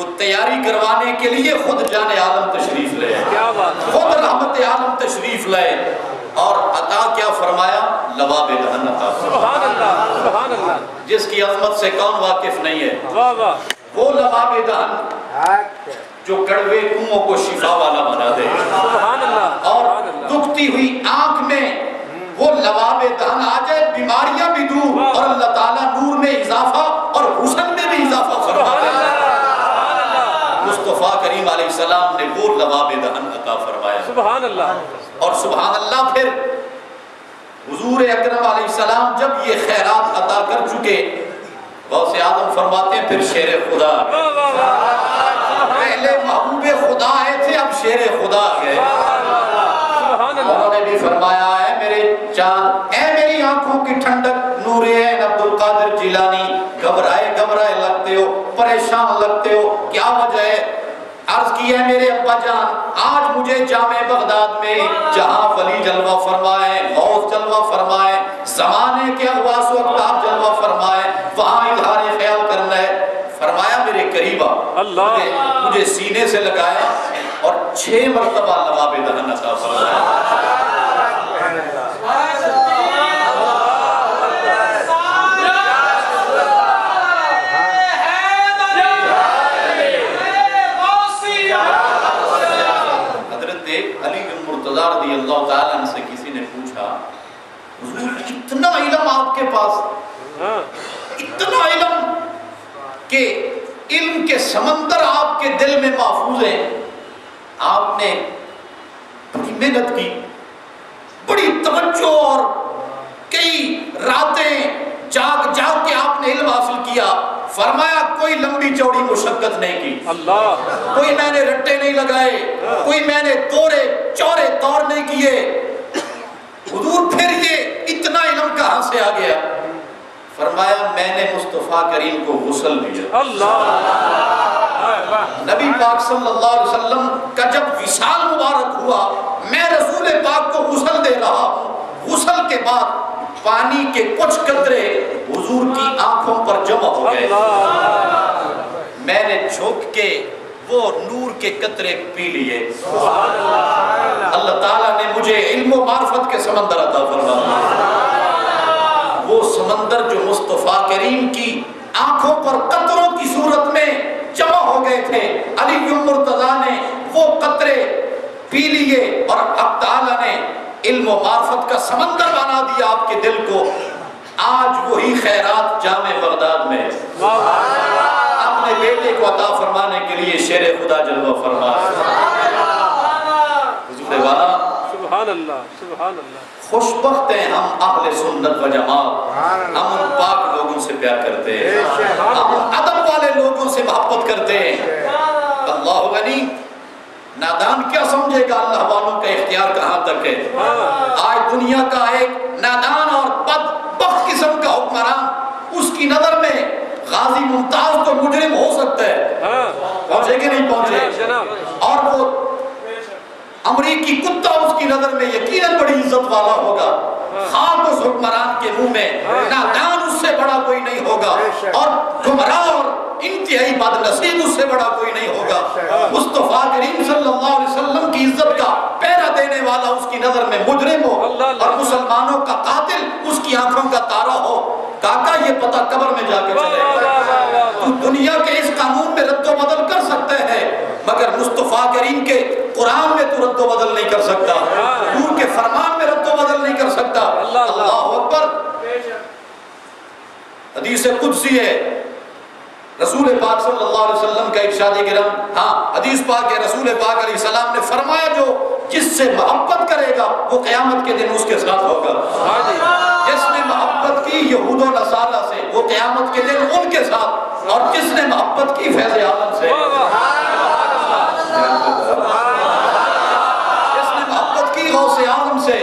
کو تیاری کروانے کے لیے خود جان عالم تشریف لے کیا بات خود رحمت عالم تشریف لائے اور عطا کیا فرمایا؟ لباب دہن عطا سبحان اللہ سبحان اللہ۔ جس کی عظمت سے کون واقف نہیں ہے۔ واہ واہ۔ وہ لباب دہن جو کڑوے کنوں کو شفا والا بنا دے۔ سبحان اللہ اور دکھتی ہوئی آنکھ میں وہ لباب دہن آ جائے بیماریاں بھی دور۔ لباب دہن عطا فرمایا۔ سبحان اللہ۔ اور سبحان اللہ پھر حضور اکرم علیہ السلام جب یہ خیرات عطا کر چکے غوث آدم فرماتے ہیں پھر شیر خدا۔ پہلے محبوب خدا آئے تھے اب شیر خدا گئے۔ انہوں نے بھی فرمایا ہے میرے چاند اے میری آنکھوں کی ٹھنڈک نور عین عبد القادر جیلانی گھبرائے گھبرائے لگتے ہو پریشان لگتے ہو کیا وجہ ہے؟ عرض کی ہے میرے ابا جان آج مجھے جامع بغداد میں جہاں ولی جلوہ فرمائے غوث جلوہ فرمائے زمانے کے اغواس و اقتاب جلوہ فرمائے وہاں اظہار خیال کرنا ہے فرمایا میرے قریب آ اللہ۔ مجھے- مجھے سینے سے لگایا اور چھ مرتبہ لباب دہن عطا فرمایا مرتضی رضی اللہ تعالیٰ عنہ سے کسی نے پوچھا حضور اتنا علم آپ کے پاس؟ ہاں۔ اتنا علم کہ علم کے سمندر آپ کے دل میں محفوظ ہیں۔ آپ نے بڑی محنت کی بڑی توجہ اور کئی راتیں جاگ جاگ کے آپ نے علم حاصل کیا۔ فرمایا کوئی لمبی چوڑی مشقت نہیں کی۔ اللہ۔ کوئی میں نے رٹے نہیں لگائے کوئی میں نے دورے چورے کیے حضور پھر یہ اتنا علم کہاں سے آ گیا فرمایا میں نے مصطفیٰ کریم کو غسل دیا اللہ نبی پاک صلی اللہ علیہ وسلم کا جب وصال مبارک ہوا میں رسول پاک کو غسل دے رہا ہوں غسل کے بعد پانی کے کچھ قطرے حضور کی آنکھوں پر جمع ہو گئے میں نے جھوک کے وہ نور کے قطرے پی لیے اللہ کریم کی آنکھوں پر قطروں کی صورت میں جمع ہو گئے تھے۔ علی مرتضی نے وہ قطرے پی لیے اور اب تعالیٰ نے علم و معرفت کا سمندر بنا دیا آپ کے دل کو۔ آج وہی خیرات جامع بغداد میں۔ اپنے بیٹے کو عطا فرمانے کے لیے شیر خدا جلوہ فرما حضور والا سبحان اللہ سبحان اللہ خوش بخت ہیں ہم اہل سنت و جماعت۔ ہم ان پاک لوگوں سے پیار کرتے ہیں۔ ہم ادب والے لوگوں سے محبت کرتے ہیں۔ اللہ غنی نادان کیا سمجھے گا اللہ والوں کا اختیار کہاں تک ہے؟ آج دنیا کا ایک نادان اور بد بخت قسم کا حکمران اس کی نظر میں غازی ممتاز تو مجرم ہو سکتا ہے۔ ہاں۔ پہنچے کہ نہیں پہنچے؟ وہ امریکی کتا اس کی نظر میں یقیناً بڑی عزت والا ہوگا۔ خاک اس حکمران کے منہ میں نادان اس سے بڑا کوئی نہیں ہوگا اور گمراہ اور انتہائی بد نصیب اس سے بڑا کوئی نہیں ہوگا۔ مصطفیٰ کریم صلی اللہ علیہ وسلم کی عزت کا پیرا دینے والا اس کی نظر میں مجرم ہو اور مسلمانوں کا قاتل اس کی آنکھوں کا تارا ہو۔ کاکا یہ پتہ قبر میں جا کے چلے۔ تو دنیا کے اس قانون میں رد و بدل کر سکتے ہیں مگر مصطفیٰ کریم کے قرآن میں تو رد و بدل نہیں کر سکتا نور کے فرمان میں رد و بدل نہیں کر سکتا۔ اللہ اکبر۔ حدیث قدسی ہے۔ رسول پاک صلی اللہ علیہ وسلم کا ارشاد کرم۔ ہاں حدیث پاک ہے رسول پاک علیہ السلام نے فرمایا جو جس سے محبت کرے گا وہ قیامت کے دن اس کے ساتھ ہوگا۔ جس نے محبت کی یہود و نصارہ سے وہ قیامت کے دن ان کے ساتھ۔ اور جس نے محبت کی فیض عالم سے واہ واہ جس نے محبت کی غوث عالم سے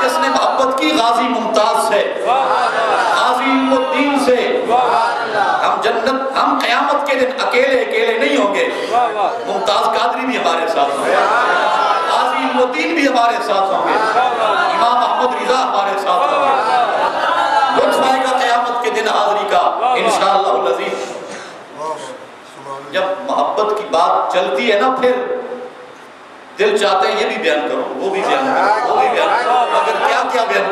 جس نے محبت کی غازی ممتاز سے غازی الدین سے ہم جنت ہم قیامت کے دن اکیلے اکیلے نہیں ہوں گے۔ واہ واہ۔ ممتاز قادری بھی ہمارے ساتھ ہوں گے۔ غازی الدین بھی ہمارے ساتھ ہوں گے۔ امام احمد رضا ہمارے ساتھ ہوں گے۔ لطف آئے گا قیامت کے دن حاضری کا انشاءاللہ العزیز جب محبت کی بات چلتی ہے نا پھر دل چاہتے ہیں یہ بھی بیان کرو وہ بھی بیان کرو وہ بھی بیان کرو مگر کیا کیا بیان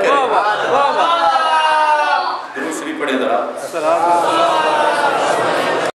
درود شریف پڑھیں ذرا۔ السلام